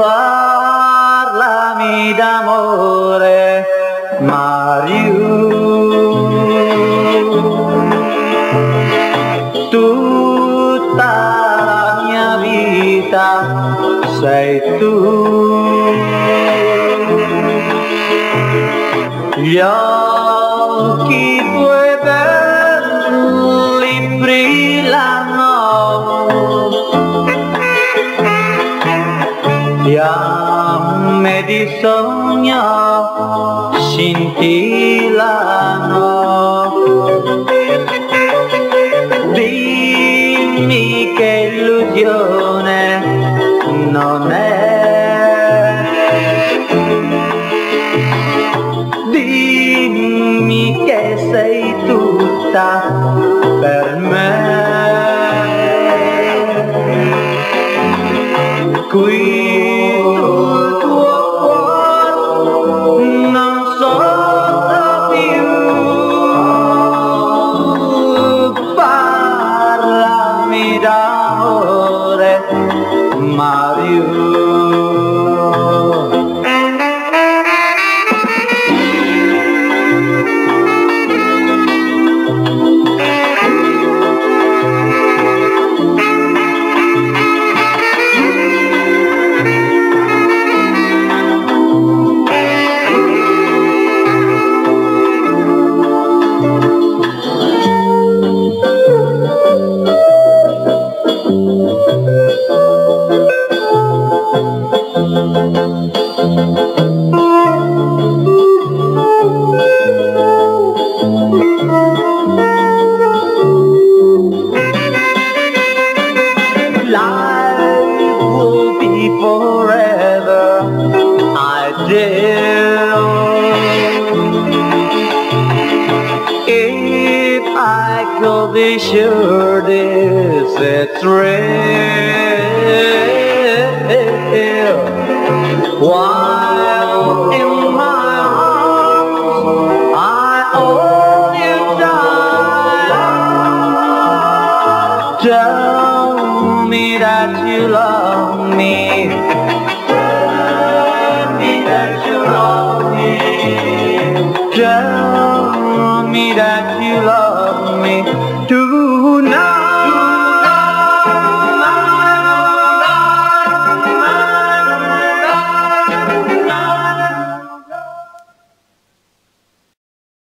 parlami d'amore Mario. Tutta la mia vita sei tu. Gli fiamme di sogno scintillano. Dimmi che illusione non è. Dimmi che sei tutta per me. Qui Mario. Could be sure this is real, while in my arms I only die. Tell me that you love me. Tell me that you love me. Tell me that you love me me. Do not.